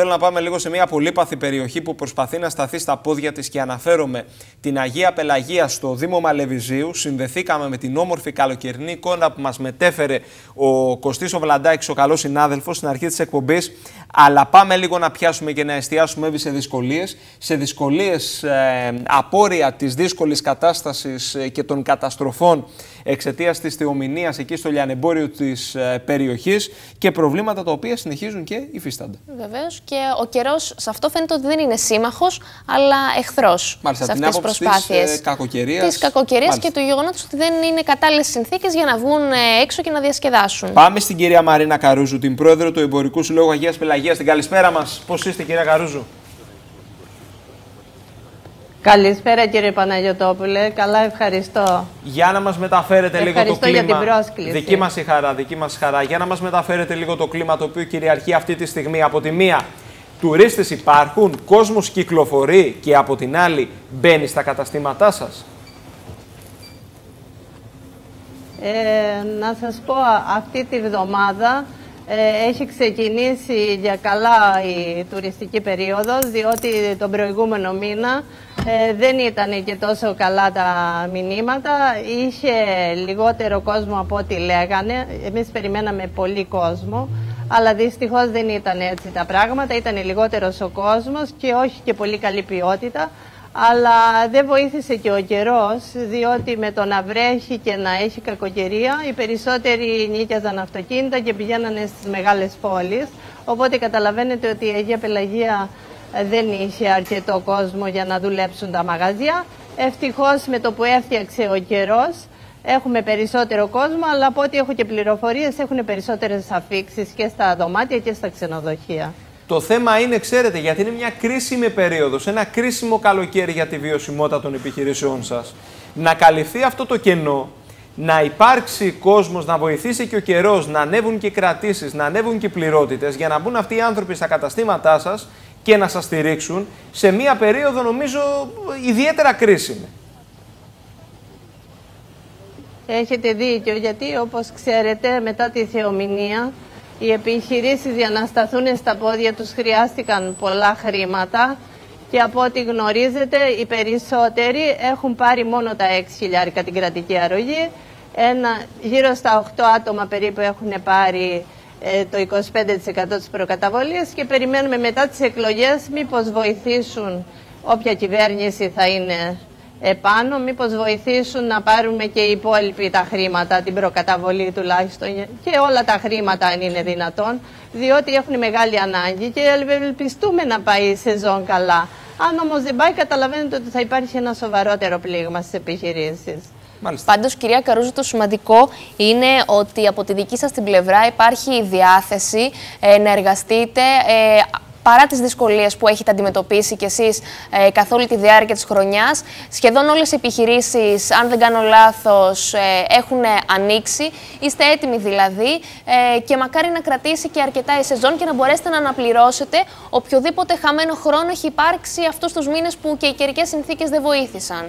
Θέλω να πάμε λίγο σε μια πολύπαθη περιοχή που προσπαθεί να σταθεί στα πόδια της και αναφέρομαι την Αγία Πελαγία στο Δήμο Μαλεβιζίου. Συνδεθήκαμε με την όμορφη καλοκαιρινή εικόνα που μας μετέφερε ο Κωστής ο Βλαντάκης, ο καλός συνάδελφος, στην αρχή της εκπομπής. Αλλά πάμε λίγο να πιάσουμε και να εστιάσουμε σε δυσκολίες. Σε δυσκολίες ε, απόρρια της δύσκολης κατάστασης ε, και των καταστροφών εξαιτίας της θεομηνίας εκεί στο λιανεμπόριο της ε, περιοχής και προβλήματα τα οποία συνεχίζουν και υφίστανται. Βεβαίως και ο καιρός σε αυτό φαίνεται ότι δεν είναι σύμμαχος, αλλά εχθρός. Μάλιστα, σε αυτές τις προσπάθειες. Τη κακοκαιρίας. Της κακοκαιρίας και του γεγονότος ότι δεν είναι κατάλληλες συνθήκες για να βγουν ε, έξω και να διασκεδάσουν. Πάμε στην κυρία Μαρίνα Καρούζου, την πρόεδρο του Εμπορικού Συλλόγου Αγίας Πελαγίας. Την καλησπέρα μας. Πώς είστε, κυρία Καρούζου; Καλησπέρα κύριε Παναγιωτόπουλε, καλά ευχαριστώ. Για να μας μεταφέρετε λίγο το κλίμα. για την πρόσκληση. Δική μας η χαρά, δική μας χαρά. Για να μας μεταφέρετε λίγο το κλίμα το οποίο κυριαρχεί αυτή τη στιγμή. Από τη μία τουρίστες υπάρχουν, κόσμος κυκλοφορεί και από την άλλη μπαίνει στα καταστήματά σας. Ε, να σας πω αυτή τη βδομάδα ε, έχει ξεκινήσει για καλά η τουριστική περίοδος διότι τον προηγούμενο μήνα ε, δεν ήταν και τόσο καλά τα μηνύματα. Είχε λιγότερο κόσμο από ό,τι λέγανε. Εμείς περιμέναμε πολύ κόσμο. Αλλά δυστυχώς δεν ήταν έτσι τα πράγματα. Ήταν λιγότερος ο κόσμος και όχι και πολύ καλή ποιότητα αλλά δεν βοήθησε και ο καιρός, διότι με το να βρέχει και να έχει κακοκαιρία, οι περισσότεροι νίκιαζαν αυτοκίνητα και πηγαίνανε στις μεγάλες πόλεις. Οπότε καταλαβαίνετε ότι η Αγία Πελαγία δεν είχε αρκετό κόσμο για να δουλέψουν τα μαγαζιά. Ευτυχώς με το που έφτιαξε ο καιρός, έχουμε περισσότερο κόσμο, αλλά από ό,τι έχω και πληροφορίες έχουν περισσότερες αφήξεις και στα δωμάτια και στα ξενοδοχεία. Το θέμα είναι, ξέρετε, γιατί είναι μια κρίσιμη περίοδος, ένα κρίσιμο καλοκαίρι για τη βιωσιμότητα των επιχειρήσεών σας. Να καλυφθεί αυτό το κενό, να υπάρξει κόσμος, να βοηθήσει και ο καιρός, να ανέβουν και κρατήσεις, να ανέβουν και πληρότητες, για να μπουν αυτοί οι άνθρωποι στα καταστήματά σας και να σας στηρίξουν σε μια περίοδο, νομίζω, ιδιαίτερα κρίσιμη. Έχετε δίκιο, γιατί όπως ξέρετε μετά τη θεομηνία οι επιχειρήσεις για να σταθούν στα πόδια τους χρειάστηκαν πολλά χρήματα και από ό,τι γνωρίζετε οι περισσότεροι έχουν πάρει μόνο τα 6.000 την κρατική αρρωγή. Ένα, γύρω στα 8 άτομα περίπου έχουν πάρει ε, το 25% της προκαταβολής και περιμένουμε μετά τις εκλογές μήπως βοηθήσουν όποια κυβέρνηση θα είναι επάνω, μήπως βοηθήσουν να πάρουμε και οι υπόλοιποι τα χρήματα, την προκαταβολή τουλάχιστον και όλα τα χρήματα αν είναι δυνατόν, διότι έχουν μεγάλη ανάγκη και ελπιστούμε να πάει η σεζόν καλά. Αν όμως δεν πάει, καταλαβαίνετε ότι θα υπάρχει ένα σοβαρότερο πλήγμα στις επιχειρήσεις. Πάντως, κυρία Καρούζου, το σημαντικό είναι ότι από τη δική σας την πλευρά υπάρχει η διάθεση ε, να εργαστείτε ε, παρά τις δυσκολίες που έχετε αντιμετωπίσει κι εσείς ε, καθ' όλη τη διάρκεια της χρονιάς. Σχεδόν όλες οι επιχειρήσεις, αν δεν κάνω λάθος, ε, έχουν ανοίξει. Είστε έτοιμοι δηλαδή ε, και μακάρι να κρατήσει και αρκετά η σεζόν και να μπορέσετε να αναπληρώσετε οποιοδήποτε χαμένο χρόνο έχει υπάρξει αυτούς τους μήνες που και οι καιρικές συνθήκες δεν βοήθησαν.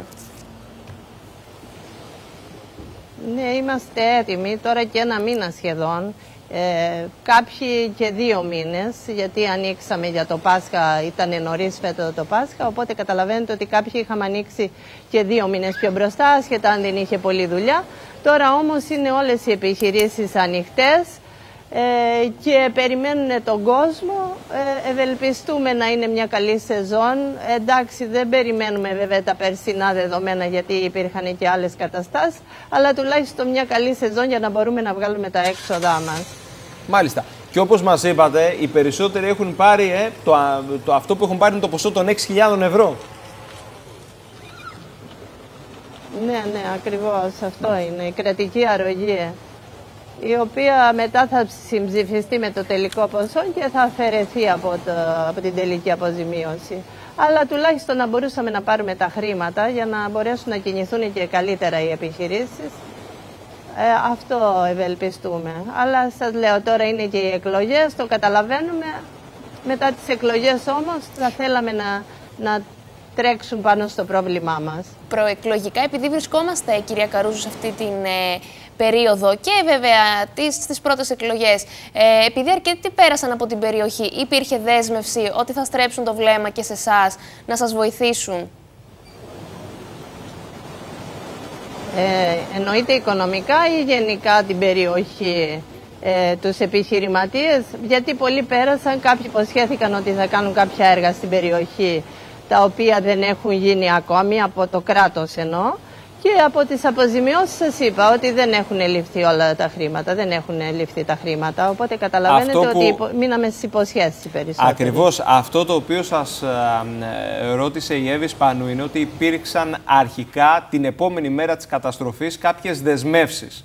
Ναι, είμαστε έτοιμοι τώρα και ένα μήνα σχεδόν. Ε, κάποιοι και δύο μήνες, γιατί ανοίξαμε για το Πάσχα, ήταν νωρίς φέτο το Πάσχα, οπότε καταλαβαίνετε ότι κάποιοι είχαμε ανοίξει και δύο μήνες πιο μπροστά, ασχετά αν δεν είχε πολλή δουλειά. Τώρα όμως είναι όλες οι επιχειρήσεις ανοιχτές ε, και περιμένουν τον κόσμο. Ε, ευελπιστούμε να είναι μια καλή σεζόν. εντάξει, δεν περιμένουμε βέβαια τα περσινά δεδομένα γιατί υπήρχαν και άλλες καταστάσεις, αλλά τουλάχιστον μια καλή σεζόν για να μπορούμε να βγάλουμε τα έξοδά μας. Μάλιστα. Και όπως μας είπατε, οι περισσότεροι έχουν πάρει, ε, το, το, αυτό που έχουν πάρει είναι το ποσό των 6.000 ευρώ. Ναι, ναι, ακριβώς. Αυτό είναι. Η κρατική αρρωγή η οποία μετά θα συμψηφιστεί με το τελικό ποσό και θα αφαιρεθεί από, το, από την τελική αποζημίωση. Αλλά τουλάχιστον να μπορούσαμε να πάρουμε τα χρήματα για να μπορέσουν να κινηθούν και καλύτερα οι επιχειρήσεις. Ε, αυτό ευελπιστούμε. Αλλά σας λέω τώρα είναι και οι εκλογές, το καταλαβαίνουμε. Μετά τις εκλογές όμως θα θέλαμε να, να τρέξουν πάνω στο πρόβλημά μας. Προεκλογικά, επειδή βρισκόμαστε, κυρία Καρούζου, σε αυτή την ε, περίοδο και βέβαια στις πρώτες εκλογές, ε, επειδή αρκετοί πέρασαν από την περιοχή, υπήρχε δέσμευση ότι θα στρέψουν το βλέμμα και σε εσάς να σας βοηθήσουν; Ε, εννοείται οικονομικά ή γενικά την περιοχή ε, τους επιχειρηματίες; Γιατί πολλοί πέρασαν, κάποιοι υποσχέθηκαν ότι θα κάνουν κάποια έργα στην περιοχή τα οποία δεν έχουν γίνει ακόμη από το κράτος ενώ και από τις αποζημιώσεις σας είπα ότι δεν έχουν ληφθεί όλα τα χρήματα, δεν έχουν ληφθεί τα χρήματα, οπότε καταλαβαίνετε ότι μείναμε στις υποσχέσεις περισσότερο. Ακριβώς αυτό το οποίο σας ε, ρώτησε η Εύης Σπανού είναι ότι υπήρξαν αρχικά την επόμενη μέρα της καταστροφής κάποιες δεσμεύσεις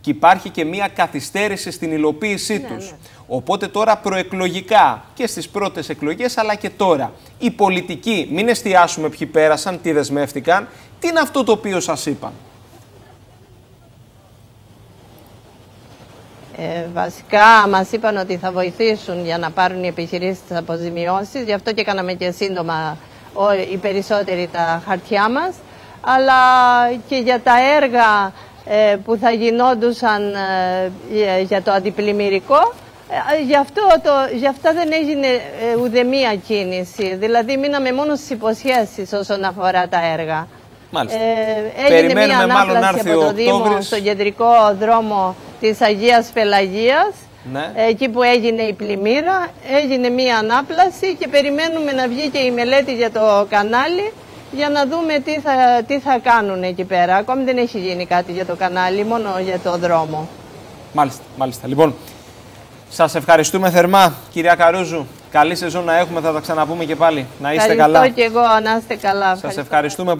και υπάρχει και μία καθυστέρηση στην υλοποίησή ναι, τους. Ναι. Οπότε τώρα προεκλογικά και στις πρώτες εκλογές αλλά και τώρα οι πολιτικοί, μην εστιάσουμε ποιοι πέρασαν, τι δεσμεύτηκαν, τι είναι αυτό το οποίο σας είπαν; Ε, βασικά μας είπαν ότι θα βοηθήσουν για να πάρουν οι επιχειρήσεις τις αποζημιώσεις, γι' αυτό και κάναμε και σύντομα οι περισσότεροι τα χαρτιά μας, αλλά και για τα έργα ε, που θα γινόντουσαν ε, για το αντιπλημμυρικό. Ε, γι' αυτό το, γι αυτά δεν έγινε ουδεμία κίνηση. Δηλαδή μείναμε μόνο στις υποσχέσεις όσον αφορά τα έργα. Μάλιστα. Ε, έγινε μια ανάπλαση από το Δήμο στο κεντρικό δρόμο της Αγίας Πελαγίας. Ναι. Εκεί που έγινε η πλημμύρα, έγινε μια ανάπλαση και περιμένουμε να βγει και η μελέτη για το κανάλι για να δούμε τι θα, τι θα κάνουν εκεί πέρα. Ακόμη δεν έχει γίνει κάτι για το κανάλι, μόνο για το δρόμο. Μάλιστα, μάλιστα. Λοιπόν, σας ευχαριστούμε θερμά, κυρία Καρούζου. Καλή σεζόν να έχουμε, θα τα ξαναπούμε και πάλι. Να είστε Ευχαριστώ καλά. και εγώ, να είστε καλά. Σας ευχαριστούμε